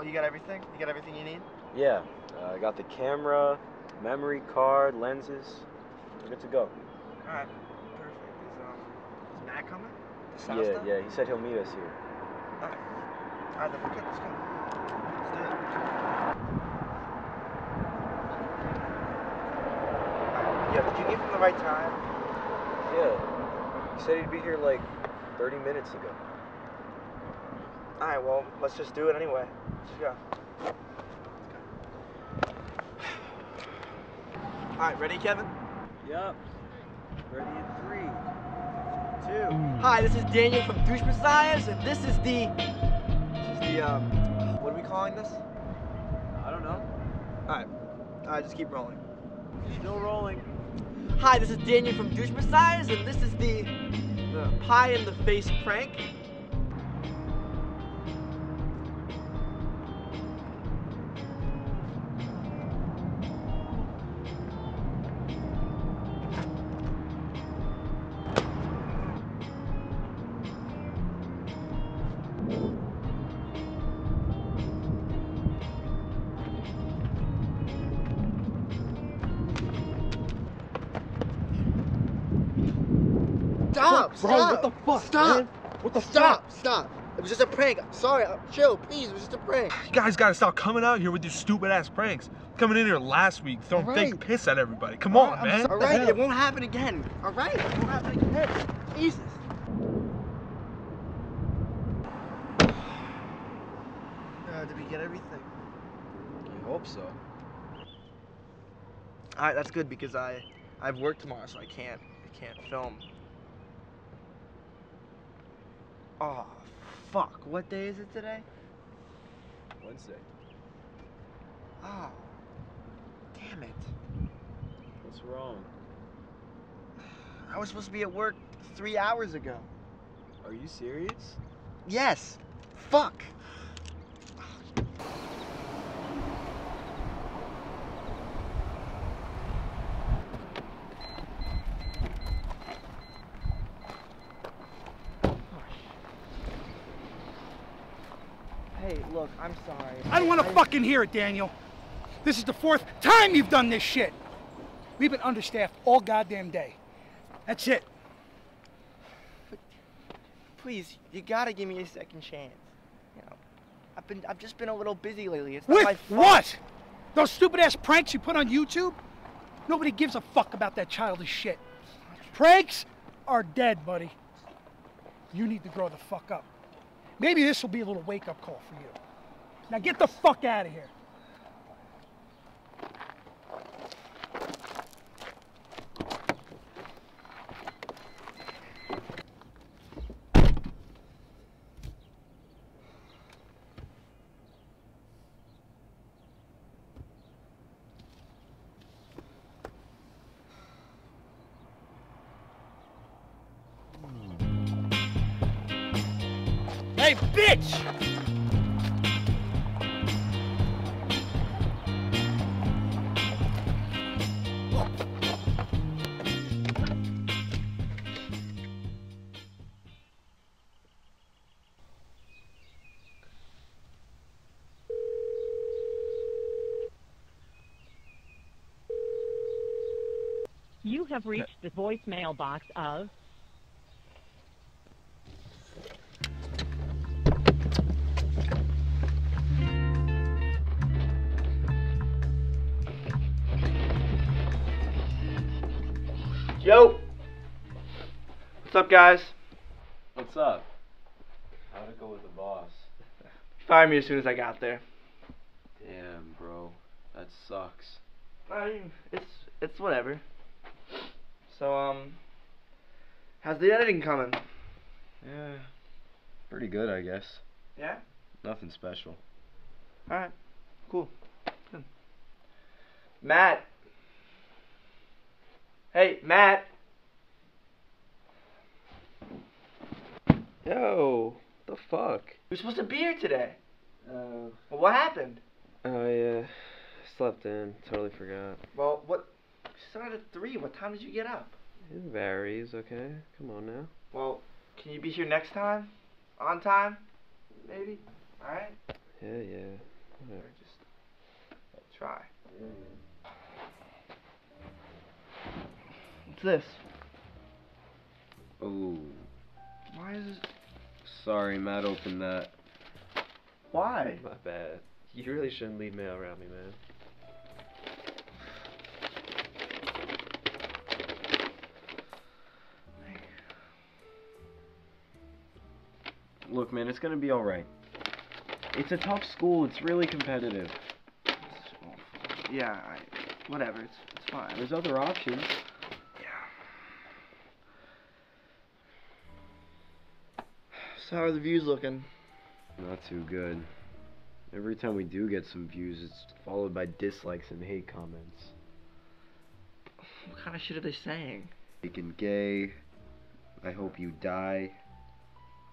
Well, you got everything? You got everything you need? Yeah, uh, I got the camera, memory card, lenses. We're good to go. Alright, perfect. Is, um, is Matt coming? The yeah, stuff? yeah, he said he'll meet us here. Alright. Alright, then we're good. Let's go. Let's do it. Yo, did you give him the right time? Yeah, he said he'd be here like 30 minutes ago. Alright, well, let's just do it anyway. Let's. Alright, ready, Kevin? Yep. Ready in three. Two. Hi, this is Daniel from Douche Messiahs, and this is the. This is the, um. What are we calling this? I don't know. Alright. Alright, just keep rolling. Still rolling. Hi, this is Daniel from Douche Messiahs, and this is the. The pie in the face prank. Stop! Bro, stop! what the fuck, Stop! man? What the Stop! Stop! It was just a prank. Sorry. uh, Chill, please. It was just a prank. You guys gotta stop coming out here with your stupid ass pranks. Coming in here last week throwing All fake piss at everybody. Come on, I'm man. so- all What the right, hell? it won't happen again. All right, it won't happen again. Jesus. Uh, did we get everything? I hope so. All right, that's good because I, I have work tomorrow, so I can't, I can't film. Oh, fuck! What day is it today? Wednesday. Oh, damn it! What's wrong? I was supposed to be at work three hours ago. Are you serious? Yes. Fuck. Hey, look, I'm sorry. I don't want to fucking hear it, Daniel. This is the fourth time you've done this shit. We've been understaffed all goddamn day. That's it. Please, you gotta give me a second chance. You know, I've been, I've just been a little busy lately. It's not With my fault. what? Those stupid ass pranks you put on YouTube? Nobody gives a fuck about that childish shit. Pranks are dead, buddy. You need to grow the fuck up. Maybe this will be a little wake up call for you. Now get the fuck out of here. Hey, bitch! You have reached the voicemail box of Yo. What's up, guys? What's up? How'd it go with the boss? Fire me as soon as I got there. Damn, bro. That sucks. I mean, it's it's whatever. So um, how's the editing coming? Yeah. Pretty good, I guess. Yeah. Nothing special. All right. Cool. Good. Matt. Hey, Matt. Yo, the fuck? You're supposed to be here today. Uh, Well, what happened? oh yeah, slept in. Totally forgot. Well, what? You started at three. What time did you get up? It varies, okay? Come on now. Well, can you be here next time? On time? Maybe. All right. Yeah, yeah. Whatever, just try. What's this? Oh, Why is it? sorry, Matt opened that. Why? My bad. You really shouldn't leave mail around me, man. Look, man, it's gonna be alright. It's a tough school, it's really competitive. Yeah, I, whatever. It's it's fine. There's other options. How are the views looking? Not too good. Every time we do get some views, it's followed by dislikes and hate comments. What kind of shit are they saying? Making gay. I hope you die.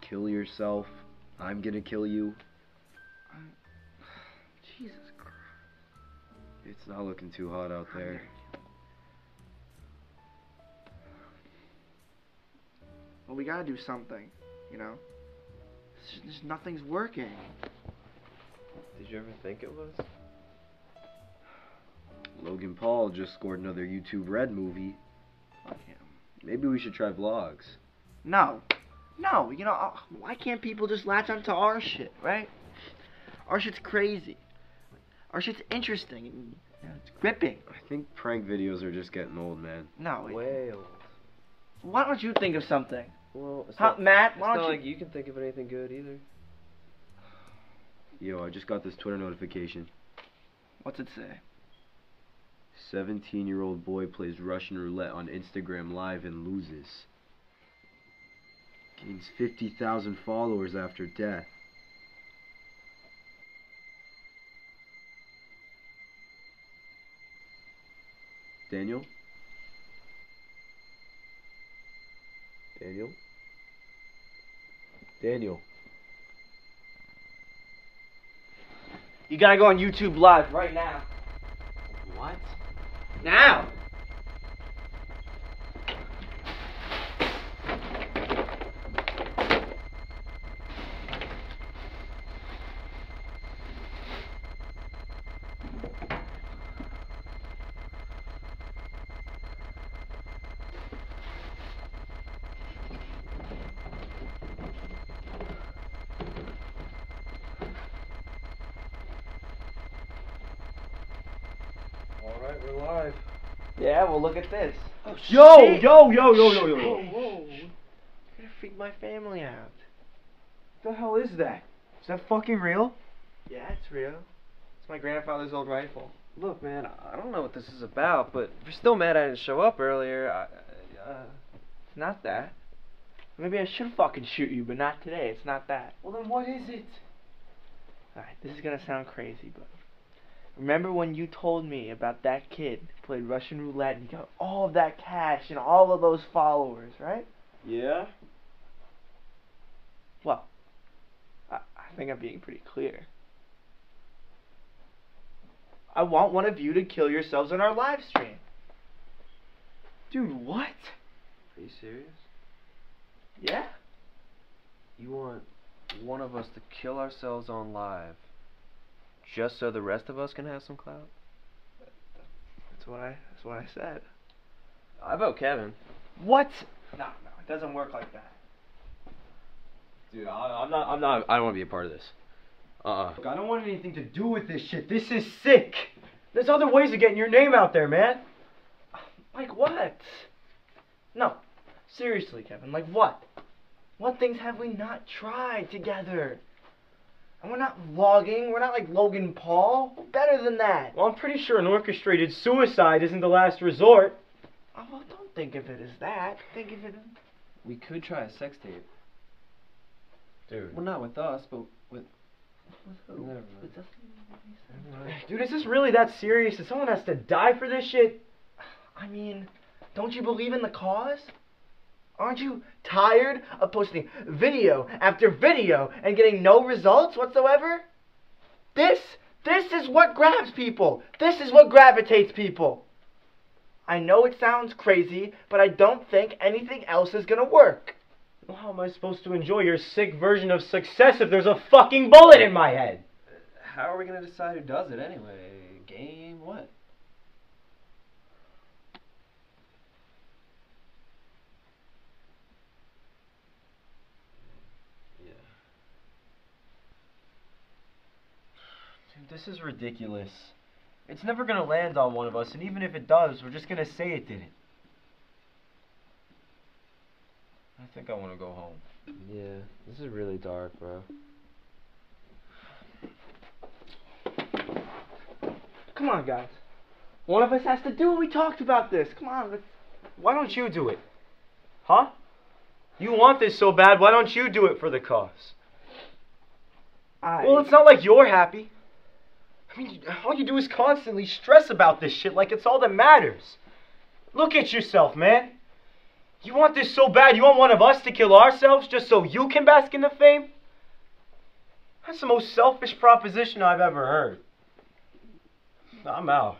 Kill yourself. I'm gonna kill you. Jesus Christ. It's not looking too hot out there. Well, we gotta do something, you know. It's just, just nothing's working. Did you ever think it was? Logan Paul just scored another YouTube Red movie. Fuck him. Maybe we should try vlogs. No, no. You know, uh, why can't people just latch onto our shit, right? Our shit's crazy. Our shit's interesting. And, you know, it's gripping. I think prank videos are just getting old, man. No. it- Way old. Why don't you think of something? Well, it's Huh, not, Matt? it's Why not don't you? like you can think of anything good either. Yo, I just got this Twitter notification. What's it say? 17 year old boy plays Russian roulette on Instagram Live and loses. Gains 50,000 followers after death. Daniel? Daniel? Daniel. You gotta go on YouTube Live right now. What? Now! Alright, we're live. Yeah, well, look at this. Yo, shit. yo, yo, yo, yo, yo, Whoa, yo. whoa. You're gonna freak my family out. What the hell is that? Is that fucking real? Yeah, it's real. It's my grandfather's old rifle. Look, man, I don't know what this is about, but if you're still mad I didn't show up earlier, I, uh, It's not that. Maybe I should fucking shoot you, but not today. It's not that. well then what is it? Alright, this is gonna sound crazy, but remember when you told me about that kid who played Russian roulette and he got all of that cash and all of those followers, right? Yeah? Well, I, I think I'm being pretty clear. I want one of you to kill yourselves on our live stream. Dude, what? Are you serious? Yeah? You want one of us to kill ourselves on live just so the rest of us can have some clout? That's what I that's what I said. I vote Kevin. What? No, no, it doesn't work like that. Dude, I, I'm not. I'm not. I don't want to be a part of this. Uh. uh I don't want anything to do with this shit. This is sick. There's other ways of getting your name out there, man. Like what? No. Seriously, Kevin, like what? What things have we not tried together? And we're not vlogging, we're not like Logan Paul. We're better than that. Well, I'm pretty sure an orchestrated suicide isn't the last resort. Oh, well, don't think of it as that. Think of it as... We could try a sex tape. Dude. Well, not with us, but with. With who? Never. With us? Dude, is this really that serious? That someone has to die for this shit? I mean, don't you believe in the cause? Aren't you tired of posting video after video and getting no results whatsoever? This, this is what grabs people. This is what gravitates people. I know it sounds crazy, but I don't think anything else is gonna work. Well, how am I supposed to enjoy your sick version of success if there's a fucking bullet in my head? how are we gonna decide who does it anyway? Game what? Yeah. Dude, this is ridiculous. It's never gonna land on one of us, and even if it does, we're just gonna say it didn't. I think I wanna go home. Yeah, this is really dark, bro. Come on, guys. One of us has to do it. We talked about this. Come on. Let's... Why don't you do it? Huh? You want this so bad, why don't you do it for the cause? I... Well, it's not like you're happy. I mean, all you do is constantly stress about this shit like it's all that matters. Look at yourself, man. You want this so bad, you want one of us to kill ourselves just so you can bask in the fame? That's the most selfish proposition I've ever heard. I'm out.